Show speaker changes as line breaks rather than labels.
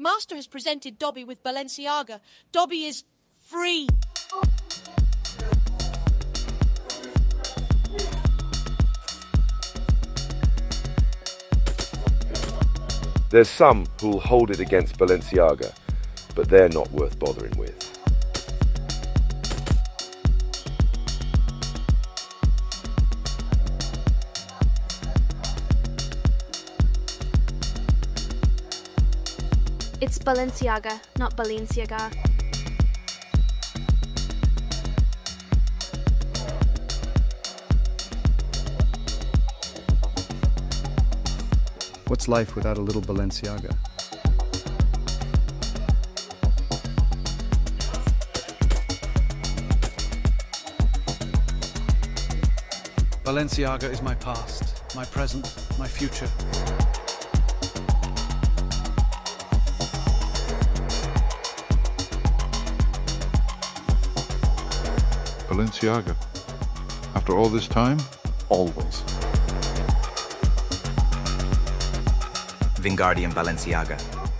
Master has presented Dobby with Balenciaga. Dobby is free.
There's some who'll hold it against Balenciaga, but they're not worth bothering with.
It's Balenciaga, not Balenciaga.
What's life without a little Balenciaga?
Balenciaga is my past, my present, my future.
Balenciaga. After all this time,
Always. Wingardium Balenciaga.